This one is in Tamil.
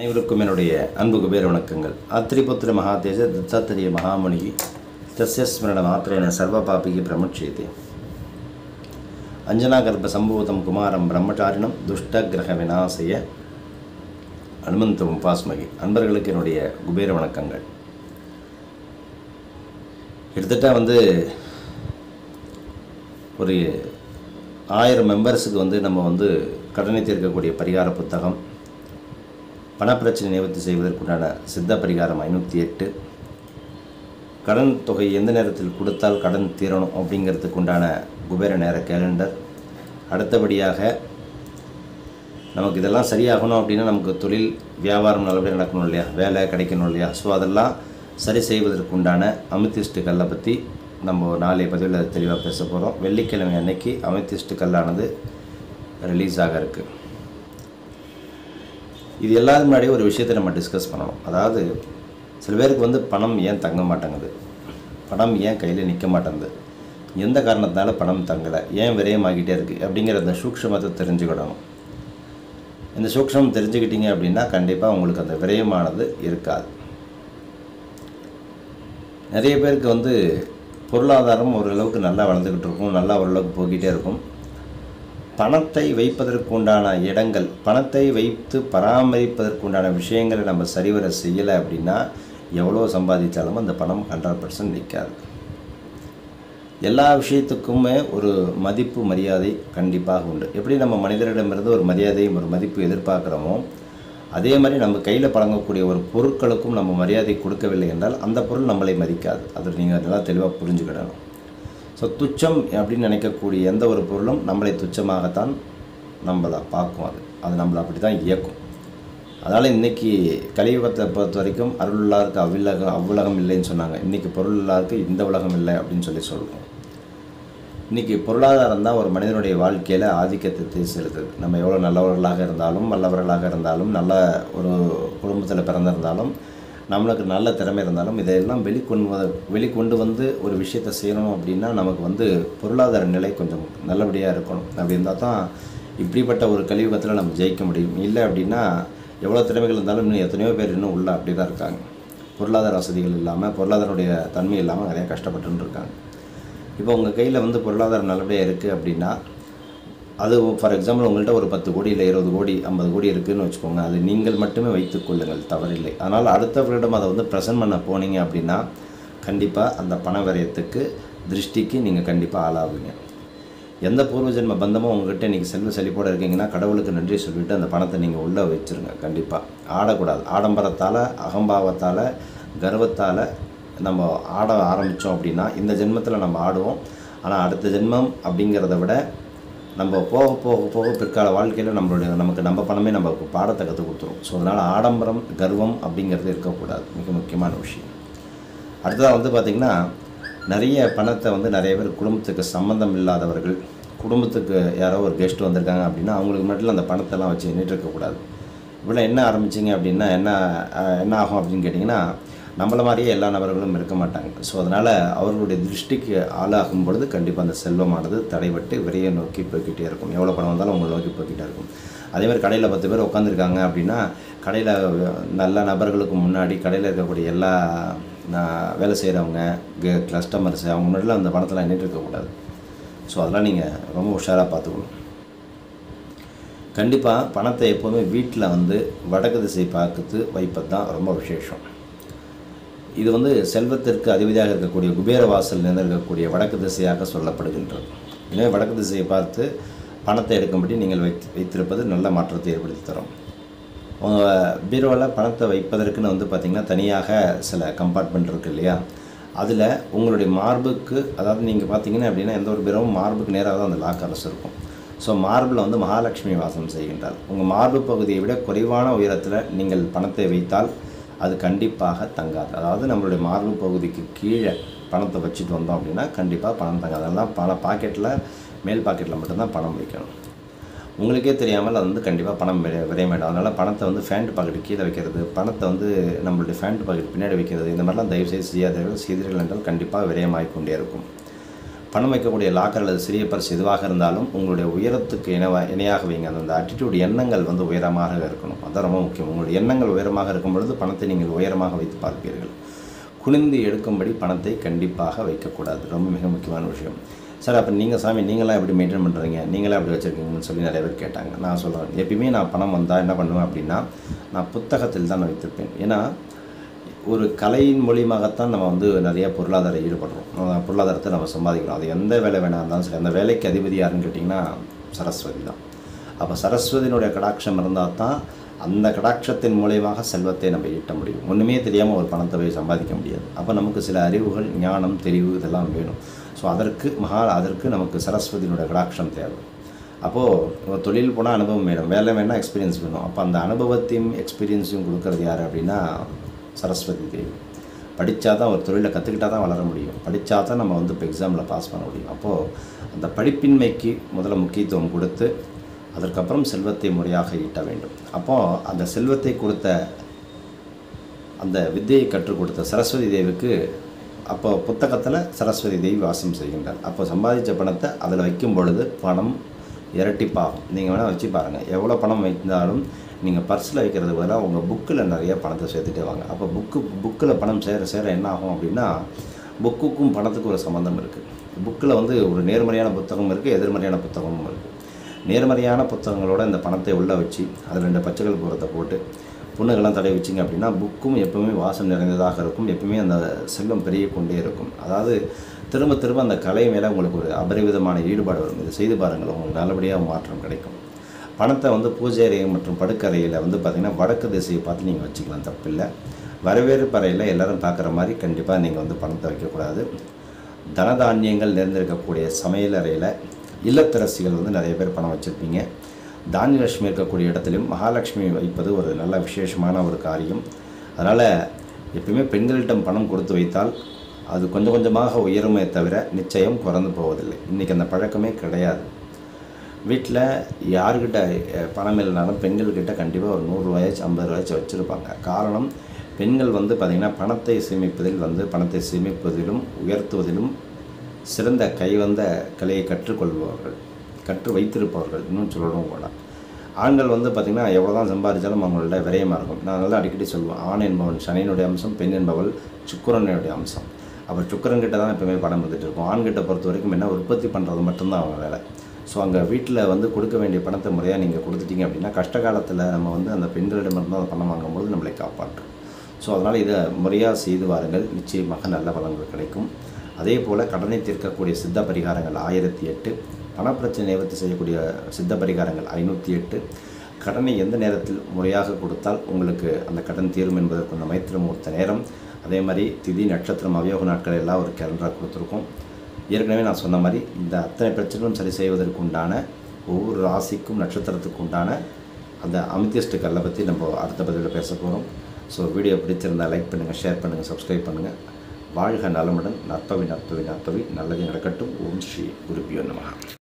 அனைவருக்கும் என்னுடைய அன்பு குபேர வணக்கங்கள். அத்திரிபுத்திர மகாதேச தத்தாத்திரிய மகாமுனி தஸ்ய மாத்திரேன சர்வ பாபிகி பிரமுட்சியதே அஞ்சனா கர்ப்ப சம்பூதம் குமாரம் பிரம்மச்சாரிணம் துஷ்ட கிரக விநாசய அனுமந்த உபாஸ்மகி. அன்பர்களுக்கு என்னுடைய குபேர வணக்கங்கள். கிட்டத்தட்ட வந்து ஒரு ஆயிரம் மெம்பர்ஸுக்கு வந்து நம்ம வந்து கடனை தீர்க்கக்கூடிய பரிகார புத்தகம் பணப்பிரச்சனை நிவர்த்தி செய்வதற்குண்டான சித்த பரிகாரம் ஐநூற்றி எட்டு. கடன் தொகை எந்த நேரத்தில் கொடுத்தால் கடன் தீரணும் அப்படிங்கிறதுக்கு உண்டான குபேர நேர கேலண்டர் அடுத்தபடியாக நமக்கு இதெல்லாம் சரியாகணும் அப்படின்னா நமக்கு தொழில் வியாபாரம் நல்லபடியாக நடக்கணும் இல்லையா? வேலை கிடைக்கணும் இல்லையா? ஸோ அதெல்லாம் சரி செய்வதற்கு உண்டான அமித்திஸ்ட் கல்லை பற்றி நம்ம நாளைய பதிவில் தெளிவாக பேச போகிறோம் வெள்ளிக்கிழமை அன்னைக்கு அமித்திஸ்ட் கல்லானது ரிலீஸ் ஆக இருக்குது இது எல்லாருக்கு முன்னாடியே ஒரு விஷயத்தை நம்ம டிஸ்கஸ் பண்ணணும். அதாவது சில பேருக்கு வந்து பணம் ஏன் தங்க மாட்டேங்குது? பணம் ஏன் கையில் நிற்க மாட்டேங்குது? எந்த காரணத்தினால பணம் தங்கலை? ஏன் விரயமாகிட்டே இருக்குது அப்படிங்கிற அந்த சூக்ஷமத்தை தெரிஞ்சுக்கிடணும். இந்த சூக்ஷம் தெரிஞ்சுக்கிட்டீங்க அப்படின்னா கண்டிப்பாக உங்களுக்கு அந்த விரயமானது இருக்காது. நிறைய பேருக்கு வந்து பொருளாதாரம் ஓரளவுக்கு நல்லா வளர்ந்துக்கிட்டு இருக்கும். நல்லா ஓரளவுக்கு போய்கிட்டே இருக்கும். பணத்தை வைப்பதற்கு உண்டான இடங்கள் பணத்தை வைத்து பராமரிப்பதற்குண்டான விஷயங்களை நம்ம சரிவர செய்யலை அப்படின்னா எவ்வளோ சம்பாதித்தாலும் அந்த பணம் ஹண்ட்ரட் பர்சன்ட் நிற்காது எல்லா விஷயத்துக்குமே ஒரு மதிப்பு மரியாதை கண்டிப்பாக உண்டு. எப்படி நம்ம மனிதரிடமிருந்து ஒரு மரியாதையும் ஒரு மதிப்பு எதிர்பார்க்குறோமோ அதே மாதிரி நம்ம கையில் பழங்கக்கூடிய ஒரு பொருட்களுக்கும் நம்ம மரியாதை கொடுக்கவில்லை என்றால் அந்த பொருள் நம்மளை மதிக்காது. அதை நீங்கள் நல்லா தெளிவாக புரிஞ்சுக்கிடணும். ஸோ துச்சம் அப்படின்னு நினைக்கக்கூடிய எந்த ஒரு பொருளும் நம்மளை துச்சமாகத்தான் நம்மளை பார்க்கும் அது. அது நம்மளை அப்படி தான் இயக்கும். அதனால் இன்றைக்கி கலியுகத்தை பொறுத்த வரைக்கும் அருளாருக்கு அவ்வுலகம் அவ்வுலகம் இல்லைன்னு சொன்னாங்க. இன்றைக்கி பொருளுள்ளாருக்கு இந்த உலகம் இல்லை அப்படின்னு சொல்லி சொல்லுவோம் இன்றைக்கி பொருளாதாரம் தான் ஒரு மனிதனுடைய வாழ்க்கையில் ஆதிக்கத்தை செலுத்துது. நம்ம எவ்வளோ நல்லவர்களாக இருந்தாலும் வல்லவர்களாக இருந்தாலும் நல்ல ஒரு குடும்பத்தில் பிறந்திருந்தாலும் நம்மளுக்கு நல்ல திறமை இருந்தாலும் இதையெல்லாம் வெளிக்கொண்டு வெளிக்கொண்டு வந்து ஒரு விஷயத்தை செய்யணும் அப்படின்னா நமக்கு வந்து பொருளாதார நிலை கொஞ்சம் நல்லபடியாக இருக்கணும். அப்படி இருந்தால் தான் இப்படிப்பட்ட ஒரு கலியுகத்தில் நம்ம ஜெயிக்க முடியும். இல்லை அப்படின்னா எவ்வளோ திறமைகள் இருந்தாலும் இன்னும் எத்தனையோ பேர் இன்னும் உள்ளே அப்படி தான் இருக்காங்க. பொருளாதார வசதிகள் இல்லாமல் பொருளாதாரனுடைய தன்மை இல்லாமல் நிறையா கஷ்டப்பட்டுன்னு இருக்காங்க. இப்போ உங்கள் கையில் வந்து பொருளாதாரம் நல்லபடியாக இருக்குது அப்படின்னா அது ஃபார் எக்ஸாம்பிள் உங்கள்கிட்ட ஒரு பத்து கோடி இல்லை இருபது கோடி ஐம்பது கோடி இருக்குதுன்னு வச்சுக்கோங்க. அது நீங்கள் மட்டுமே வைத்துக் கொள்ளுங்கள் தவறில்லை. அதனால் அடுத்தவர்களிடம் அதை வந்து ப்ரெசன்ட் பண்ண போனீங்க அப்படின்னா கண்டிப்பாக அந்த பண விரயத்துக்கு திருஷ்டிக்கு நீங்கள் கண்டிப்பாக ஆளாவீங்க. எந்த பூர்வ ஜென்ம பந்தமோ உங்கள்கிட்ட இன்றைக்கி செல்வ செழிப்போடு இருக்கீங்கன்னா கடவுளுக்கு நன்றி சொல்லிவிட்டு அந்த பணத்தை நீங்கள் உள்ளே வச்சுருங்க கண்டிப்பாக ஆடக்கூடாது. ஆடம்பரத்தால் அகம்பாவத்தால் கர்வத்தால் நம்ம ஆட ஆரம்பித்தோம் அப்படின்னா இந்த ஜென்மத்தில் நம்ம ஆடுவோம். ஆனால் அடுத்த ஜென்மம் அப்படிங்கிறத விட நம்ம போக போக போக பிற்கால வாழ்க்கையில் நம்மளுடைய நமக்கு நம்ம பணமே நம்ம பாடத்தை கற்றுக் கொடுத்துரும். ஸோ அதனால் ஆடம்பரம் கர்வம் அப்படிங்கிறது இருக்கக்கூடாது. மிக முக்கியமான விஷயம். அடுத்ததாக வந்து பார்த்திங்கன்னா நிறைய பணத்தை வந்து நிறைய பேர் குடும்பத்துக்கு சம்மந்தம் இல்லாதவர்கள் குடும்பத்துக்கு யாரோ ஒரு கெஸ்ட் வந்திருக்காங்க அப்படின்னா அவங்களுக்கு மட்டும் அந்த பணத்தெல்லாம் வச்சு எண்ணிட்டு இருக்கக்கூடாது. இவ்வளோ என்ன ஆரம்பிச்சிங்க அப்படின்னா என்ன என்ன ஆகும் அப்படின்னு கேட்டிங்கன்னா நம்மளை மாதிரியே எல்லா நபர்களும் இருக்க மாட்டாங்க. ஸோ அதனால் அவர்களுடைய திருஷ்டிக்கு ஆளாகும் பொழுது கண்டிப்பாக அந்த செல்வமானது தடைபட்டு விரைய நோக்கி போய்கிட்டே இருக்கும். எவ்வளோ பணம் வந்தாலும் உங்களை நோக்கி போய்கிட்டே இருக்கும். அதேமாதிரி கடையில் பத்து பேர் உட்காந்துருக்காங்க அப்படின்னா கடையில் நல்ல நபர்களுக்கு முன்னாடி கடையில் இருக்கக்கூடிய எல்லா வேலை செய்கிறவங்க கஸ்டமர்ஸ் அவங்க முன்னாடிலாம் அந்த பணத்தெல்லாம் நின்று இருக்கக்கூடாது ஸோ அதெல்லாம் நீங்கள் ரொம்ப உஷாராக பார்த்துக்கணும். கண்டிப்பாக பணத்தை எப்போவுமே வீட்டில் வந்து வடக்கு திசை பார்க்குறது வைப்பது தான் ரொம்ப விசேஷம். இது வந்து செல்வத்திற்கு அதிபதியாக இருக்கக்கூடிய குபேர வாசல் இருக்கக்கூடிய வடக்கு திசையாக சொல்லப்படுகின்றது. எனவே வடக்கு திசையை பார்த்து பணத்தை எடுக்கும்படி நீங்கள் வைத்து வைத்திருப்பது நல்ல மாற்றத்தை ஏற்படுத்தி தரும். உங்கள் பீரோவில் பணத்தை வைப்பதற்குன்னு வந்து பார்த்திங்கன்னா தனியாக சில கம்பார்ட்மெண்ட் இருக்குது இல்லையா? அதில் உங்களுடைய மார்புக்கு அதாவது நீங்கள் பார்த்தீங்கன்னா அப்படின்னா எந்த ஒரு பீரோவும் மார்புக்கு நேராக தான் அந்த லாக் அரசு இருக்கும். ஸோ மார்பில் வந்து மகாலட்சுமி வாசம் செய்கின்றார். உங்கள் மார்பு பகுதியை விட குறைவான உயரத்தில் நீங்கள் பணத்தை வைத்தால் அது கண்டிப்பாக தங்காது. அதாவது நம்மளுடைய மார்பு பகுதிக்கு கீழே பணத்தை வச்சுட்டு வந்தோம் அப்படின்னா கண்டிப்பாக பணம் தங்காது. அதெல்லாம் பல பாக்கெட்டில் மேல் பாக்கெட்டில் மட்டும்தான் பணம் வைக்கணும். உங்களுக்கே தெரியாமல் அது வந்து கண்டிப்பாக பணம் விரை விரையமாயிடும் அதனால் பணத்தை வந்து ஃபேண்ட் பாக்கெட்டு கீழே வைக்கிறது பணத்தை வந்து நம்மளுடைய ஃபேண்ட் பாக்கெட் பின்னாடி வைக்கிறது இந்த மாதிரிலாம் தயவு செய்து செய்யாதீர்கள். செய்தீர்கள் என்றால் கண்டிப்பாக விரயமாகிக் கொண்டே இருக்கும். பணம் வைக்கக்கூடிய லாக்கர் அல்லது சிறிய பர்ஸ் எதுவாக இருந்தாலும் உங்களுடைய உயரத்துக்கு இணைவா இணையாக வைங்க. அந்த ஆட்டிடியூட் எண்ணங்கள் வந்து உயரமாக இருக்கணும். அதான் ரொம்ப முக்கியம். உங்களுடைய எண்ணங்கள் உயரமாக இருக்கும் பொழுது பணத்தை நீங்கள் உயரமாக வைத்து பார்ப்பீர்கள். குனிந்து எடுக்கும்படி பணத்தை கண்டிப்பாக வைக்கக்கூடாது. ரொம்ப மிக முக்கியமான விஷயம். சார் அப்போ நீங்கள் சாமி நீங்களாம் எப்படி மெயின்டைன் பண்ணுறீங்க நீங்களே அப்படி வச்சுருக்கீங்கன்னு சொல்லி நிறைய பேர் கேட்டாங்க. நான் சொல்கிறேன் எப்பயுமே நான் பணம் வந்தால் என்ன பண்ணுவேன் அப்படின்னா நான் புத்தகத்தில் தான் நான் வைத்திருப்பேன். ஏன்னா ஒரு கலையின் மூலியமாகத்தான் நம்ம வந்து நிறைய பொருளாதார ஈடுபடுறோம். பொருளாதாரத்தை நம்ம சம்பாதிக்கிறோம். அது எந்த வேலை வேணா இருந்தாலும் சரி அந்த வேலைக்கு அதிபதி யாருன்னு கேட்டிங்கன்னா சரஸ்வதி தான். அப்போ சரஸ்வதியினுடைய கடாட்சம் இருந்தால் தான் அந்த கடாட்சத்தின் மூலியமாக செல்வத்தை நம்ம ஈட்ட முடியும். ஒன்றுமே தெரியாமல் ஒரு பணத்தை போய் சம்பாதிக்க முடியாது. அப்போ நமக்கு சில அறிவுகள் ஞானம் தெரிவு இதெல்லாம் வேணும். ஸோ அதற்கு மகா அதற்கு நமக்கு சரஸ்வதியினுடைய கடாட்சம் தேவை. அப்போது தொழில் போனால் அனுபவம் வேணும். வேலை வேணால் எக்ஸ்பீரியன்ஸ் வேணும். அப்போ அந்த அனுபவத்தையும் எக்ஸ்பீரியன்ஸையும் கொடுக்கறது யார் அப்படின்னா சரஸ்வதி தேவி. படித்தா தான் ஒரு தொழிலை கற்றுக்கிட்டா தான் வளர முடியும். படித்தா தான் நம்ம வந்து இப்போ எக்ஸாமில் பாஸ் பண்ண முடியும். அப்போது அந்த படிப்பின்மைக்கு முதல்ல முக்கியத்துவம் கொடுத்து அதற்கப்புறம் செல்வத்தை முறையாக ஈட்ட வேண்டும். அப்போது அந்த செல்வத்தை கொடுத்த அந்த வித்தையை கற்றுக் கொடுத்த சரஸ்வதி தேவிக்கு அப்போ புத்தகத்தில் சரஸ்வதி தேவி வாசம் செய்கின்றார். அப்போ சம்பாதிச்ச பணத்தை அதில் வைக்கும் பொழுது பணம் இரட்டிப்பாகும். நீங்கள் வேணால் வச்சு பாருங்கள் எவ்வளோ பணம் வைத்தாலும் நீங்கள் பர்ஸில் வைக்கிறது பதிலாக உங்கள் புக்கில் நிறைய பணத்தை சேர்த்துட்டே வாங்க. அப்போ புக்கு புக்கில் பணம் சேர சேர என்ன ஆகும் அப்படின்னா புக்குக்கும் பணத்துக்கும் ஒரு சம்மந்தம் இருக்குது புக்கில் வந்து ஒரு நேர்மறையான புத்தகம் இருக்குது எதிர்மறையான புத்தகமும் இருக்குது நேர்மறையான புத்தகங்களோட இந்த பணத்தை உள்ளே வச்சு அதில் ரெண்டு பச்சைகள் பூரத்தை போட்டு புண்ணுகள்லாம் தடவி வச்சிங்க அப்படின்னா புக்கும் எப்பவுமே வாசம் நிறைந்ததாக இருக்கும். எப்பவுமே அந்த செல்வம் பெருகி கொண்டே இருக்கும். அதாவது திரும்ப திரும்ப அந்த கலை மேலே உங்களுக்கு ஒரு அபரிவிதமான ஈடுபாடு வரும். இதை செய்து பாருங்கள் உங்களுக்கு நல்லபடியாக மாற்றம் கிடைக்கும். பணத்தை வந்து பூஜை அறை மற்றும் படுக்கறையில் வந்து பார்த்திங்கன்னா வடக்கு திசையை பார்த்து நீங்கள் வச்சுக்கலாம் தப்பில்லை. வரவேற்பு அறையில் பார்க்குற மாதிரி கண்டிப்பாக நீங்கள் வந்து பணத்தை வைக்கக்கூடாது. தனதானியங்கள் நிறைந்திருக்கக்கூடிய சமையல் அறையில் இல்லத்தரசிகள் வந்து நிறைய பேர் பணம் வச்சுருப்பீங்க. தானியலட்சுமி இருக்கக்கூடிய இடத்துலையும் மகாலட்சுமி வைப்பது ஒரு நல்ல விசேஷமான ஒரு காரியம். அதனால் எப்பயுமே பெண்களிடம் பணம் கொடுத்து வைத்தால் அது கொஞ்சம் கொஞ்சமாக உயருமே தவிர நிச்சயம் குறைந்து போவதில்லை. இன்றைக்கி அந்த பழக்கமே கிடையாது. வீட்டில் யார்கிட்ட பணம் இல்லைனாலும் பெண்கள்கிட்ட கண்டிப்பாக ஒரு நூறுரூவாயாச்சும் ஐம்பது ரூபாயாச்சும் வச்சுருப்பாங்க. காரணம் பெண்கள் வந்து பார்த்திங்கன்னா பணத்தை சேமிப்பதில் வந்து பணத்தை சேமிப்பதிலும் உயர்த்துவதிலும் சிறந்த கைவந்த கலையை கற்றுக்கொள்பவர்கள் கற்று வைத்திருப்பவர்கள் இன்னும் சொல்லணும் கூட. ஆண்கள் வந்து பார்த்திங்கன்னா எவ்வளோ தான் சம்பாதிச்சாலும் அவங்களோட விரயமாக இருக்கும். நான் நல்லா அடிக்கடி சொல்லுவேன் ஆண் என்பவன் சனியினுடைய அம்சம் பெண் என்பவள் சுக்கரனுடைய அம்சம். அப்போ சுக்கிரன் கிட்ட தான் எப்பவுமே பணம் வந்துட்டு இருக்கும். ஆண்கிட்ட பொறுத்த வரைக்கும் என்ன உற்பத்தி பண்ணுறது மட்டும்தான் அவங்க வேலை. ஸோ அங்கே வீட்டில் வந்து கொடுக்க வேண்டிய பணத்தை முறையாக நீங்கள் கொடுத்துட்டீங்க அப்படின்னா கஷ்ட காலத்தில் நம்ம வந்து அந்த பெண்களிடமிருந்து அந்த பணம் வாங்கும்போது நம்மளை காப்பாற்றும். ஸோ அதனால் இதை முறையாக செய்து வாருங்கள். நிச்சயமாக நல்ல பலன்கள் கிடைக்கும். அதே போல் கடனை தீர்க்கக்கூடிய சித்த பரிகாரங்கள் ஆயிரத்தி எட்டு பணப்பிரச்சனை நிவர்த்தி செய்யக்கூடிய சித்த பரிகாரங்கள் ஐநூற்றி எட்டு. கடனை எந்த நேரத்தில் முறையாக கொடுத்தால் உங்களுக்கு அந்த கடன் தீரும் என்பதற்கு என்பதற்குள்ள மைத்திரமூர்த்த நேரம். அதே மாதிரி திதி நட்சத்திரம் அவயோக நாட்கள் எல்லாம் ஒரு கேலண்டராக கொடுத்துருக்கோம். ஏற்கனவே நான் சொன்ன மாதிரி இந்த அத்தனை பிரச்சனைகளும் சரி செய்வதற்கு உண்டான ஒவ்வொரு ராசிக்கும் நட்சத்திரத்துக்கு உண்டான அந்த அமித்தியஸ்ட் கல்லை பற்றி நம்ம அடுத்த பதிவில் பேச போகிறோம் ஸோ வீடியோ பிடிச்சிருந்தால் லைக் பண்ணுங்கள் ஷேர் பண்ணுங்கள் சப்ஸ்கிரைப் பண்ணுங்கள் வாழ்க நலமுடன் நற்பவி நற்பவி நற்பவி. நல்லது நடக்கட்டும். ஓம் ஸ்ரீ குருபியோ நமகா